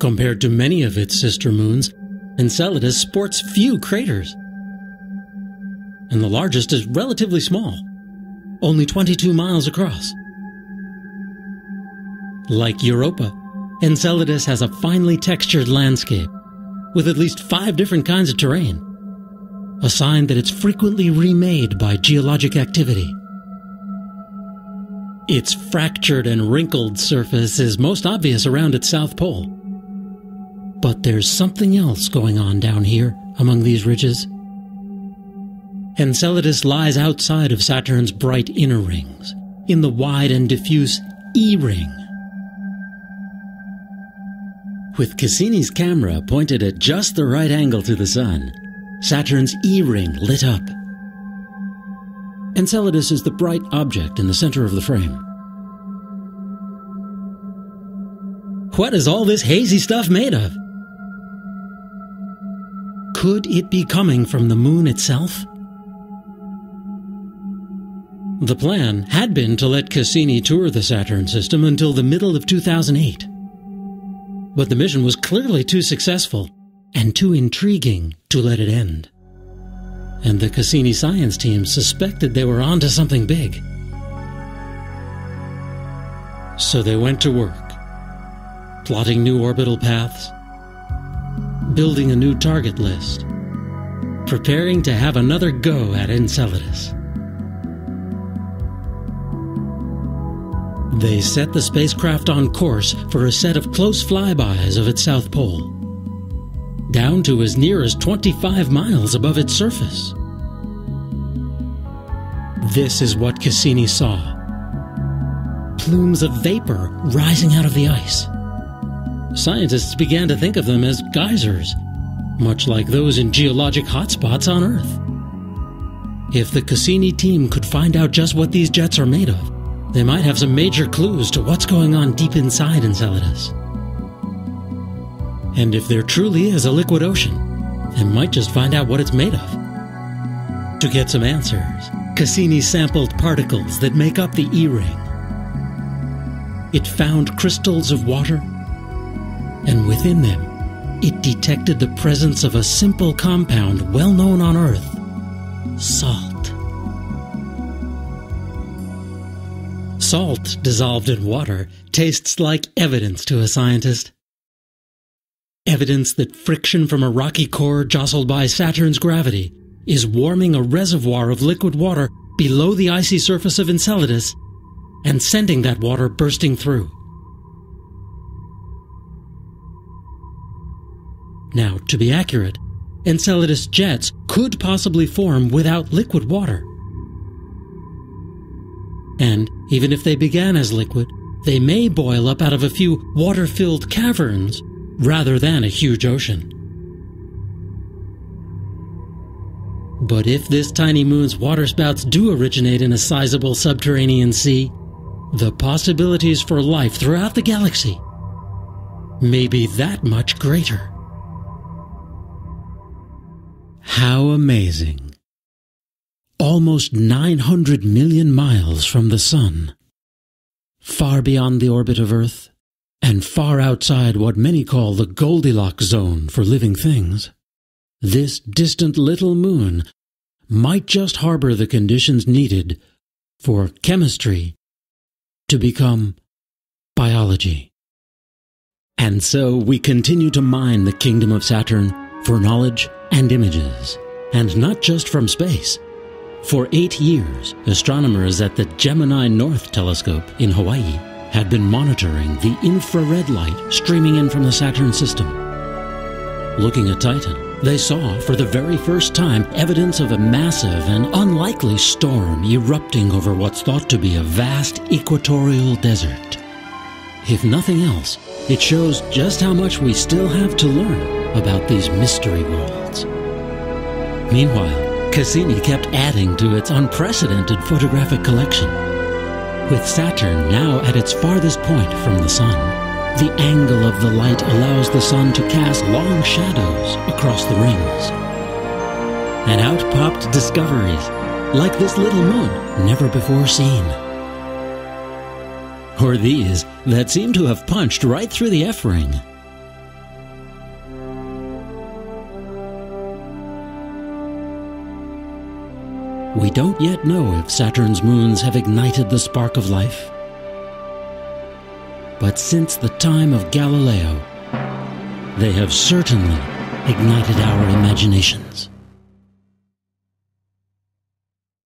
Compared to many of its sister moons, Enceladus sports few craters. And the largest is relatively small, only 22 miles across. Like Europa, Enceladus has a finely textured landscape with at least five different kinds of terrain, a sign that it's frequently remade by geologic activity. Its fractured and wrinkled surface is most obvious around its south pole. But there's something else going on down here among these ridges. Enceladus lies outside of Saturn's bright inner rings, in the wide and diffuse E ring. With Cassini's camera pointed at just the right angle to the Sun, Saturn's E ring lit up. Enceladus is the bright object in the center of the frame. What is all this hazy stuff made of? Could it be coming from the moon itself? The plan had been to let Cassini tour the Saturn system until the middle of 2008. But the mission was clearly too successful and too intriguing to let it end and the Cassini science team suspected they were onto something big. So they went to work, plotting new orbital paths, building a new target list, preparing to have another go at Enceladus. They set the spacecraft on course for a set of close flybys of its south pole down to as near as 25 miles above its surface. This is what Cassini saw. Plumes of vapor rising out of the ice. Scientists began to think of them as geysers, much like those in geologic hotspots on Earth. If the Cassini team could find out just what these jets are made of, they might have some major clues to what's going on deep inside Enceladus. And if there truly is a liquid ocean, they might just find out what it's made of. To get some answers, Cassini sampled particles that make up the E ring. It found crystals of water, and within them, it detected the presence of a simple compound well known on Earth salt. Salt dissolved in water tastes like evidence to a scientist. Evidence that friction from a rocky core jostled by Saturn's gravity is warming a reservoir of liquid water below the icy surface of Enceladus and sending that water bursting through. Now, to be accurate, Enceladus jets could possibly form without liquid water. And even if they began as liquid, they may boil up out of a few water filled caverns rather than a huge ocean. But if this tiny moon's waterspouts do originate in a sizable subterranean sea, the possibilities for life throughout the galaxy may be that much greater. How amazing! Almost 900 million miles from the Sun, far beyond the orbit of Earth, and far outside what many call the Goldilocks zone for living things, this distant little moon might just harbor the conditions needed for chemistry to become biology. And so we continue to mine the kingdom of Saturn for knowledge and images, and not just from space. For eight years, astronomers at the Gemini North Telescope in Hawaii had been monitoring the infrared light streaming in from the Saturn system. Looking at Titan, they saw for the very first time evidence of a massive and unlikely storm erupting over what's thought to be a vast equatorial desert. If nothing else, it shows just how much we still have to learn about these mystery worlds. Meanwhile, Cassini kept adding to its unprecedented photographic collection. With Saturn now at its farthest point from the Sun, the angle of the light allows the Sun to cast long shadows across the rings. And out popped discoveries, like this little moon never before seen. Or these that seem to have punched right through the F ring. We don't yet know if Saturn's moons have ignited the spark of life. But since the time of Galileo, they have certainly ignited our imaginations.